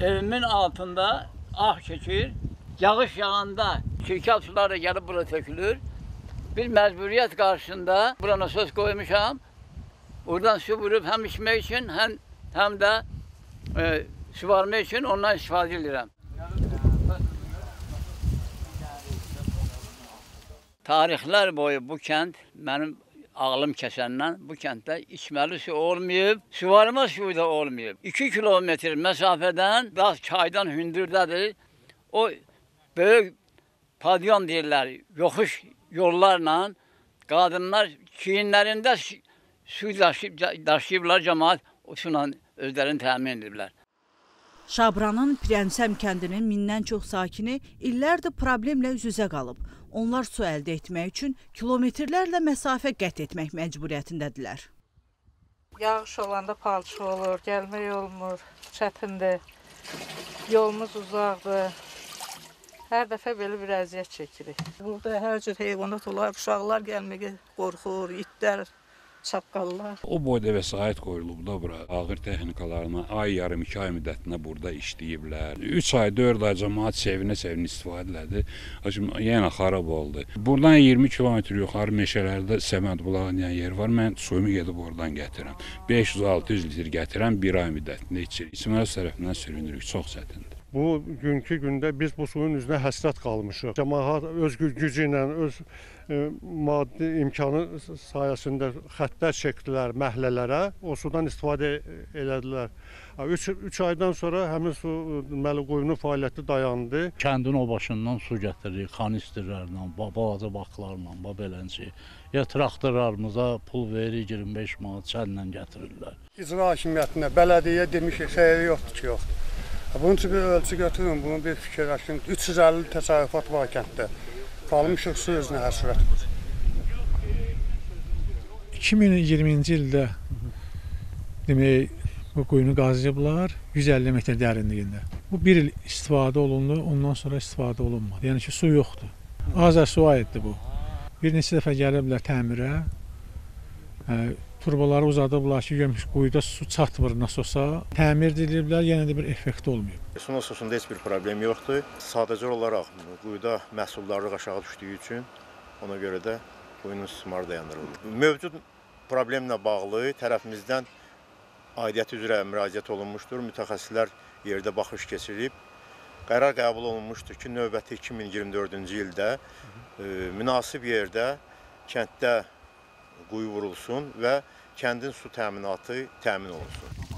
Evimin altında ah keçir. Yağış yağanda çirkab sular da gelip bura tökülür. Bir mecburiyet karşısında burana söz koymuşam. Buradan su vurup hem içmek için hem hem de e, su varmak için ondan istifade ediyorum. Tarixlər boyu bu kənd mənim ağlım kəsəndən bu kənddə içməli su olmayıb, suvarma suyu da olmayıb. 2 kilometr məsafədən dağ çaydan hündürdədir. O böyük padyon deyirlər, yoxuş yollarla qadınlar çiyinlərində su- su daşıyıb, daşıyıblar cəmaət o suyla özlərini təmin ediblər. Şabranın Prensəm kəndinin mindən çox sakini illərdir problemlə üz-üzə qalıb. Onlar su əldə etmək üçün kilometrlərlə məsafə qət etmək məcburiyyətindədirlər. Yağış olanda palçıq olur, gəlmək olmur, çətindir. Yolumuz uzaqdır. Hər dəfə belə bir əziyyət çəkirik. Burada hər cür heyvanat olar, uşaqlar gəlməyə qorxur, itlər, çaqqallar. O boyda vəsait qoyulub da bura. Ağır texnikalarla ay yarım 2 ay müddətində burada işləyiblər. 3 ay, 4 ay cəmaət sevinə-sevinə istifadə elədi. Lakin yenə xarab oldu. Buradan 20 kilometr yuxarı meşələrdə səməd bulağı deyən yer var. Mən suyumu gedib oradan gətirəm. 500-600 litr gətirəm, 1 ay müddətində içirik. İçməz tərəfindən sürünürük. Çox çətindir. Bu günkü gündə biz bu suyun üzünə həsrət qalmışıq. Cəmaət öz gü- gücü ilə, öz e, maddi imkanı sayəsində xəttlər çəkdilər məhəllələrə. O sudan istifadə elədilər. 3 3 aydan sonra həmin su e, deməli quyunun fəaliyyəti dayandı. Kəndin o başından su gətiririk, kanistrlərlə, ba- balaca baklarla, ba beləncə. Ya traktorlarımıza pul veririk 25 manat çənlə gətirirlər. İcra hakimiyyətinə, bələdiyyə demişik, xeyri yoxdur ki, yoxdur. Bunun üçün bir ölçü götürün, bunu bir fikirləşin. 350 təsərrüfat var kənddə. Qalmışıq su özünə həsrət. 2020-ci ildə demək bu quyunu qazıyıblar 150 metr dərinliyində. Bu bir il istifadə olundu, ondan sonra istifadə olunmadı. Yəni ki, su yoxdur. Azər su aiddir bu. Bir neçə dəfə gəliblər təmirə. Hə, turbaları uzadıblar ki, görmüş quyuda su çatmır nasosa. Təmir ediliblər, yenə də bir effekt olmayıb. Su nasosunda heç bir problem yoxdur. Sadəcə olaraq quyuda məhsuldarlıq aşağı düşdüyü üçün ona görə də quyunun istismarı dayandırılır. Mövcud problemlə bağlı tərəfimizdən aidiyyəti üzrə müraciət olunmuşdur. Mütəxəssislər yerdə baxış keçirib qərar qəbul olunmuşdur ki, növbəti 2024-cü ildə e, münasib yerdə kənddə quyu vurulsun və kəndin su təminatı təmin olunsun.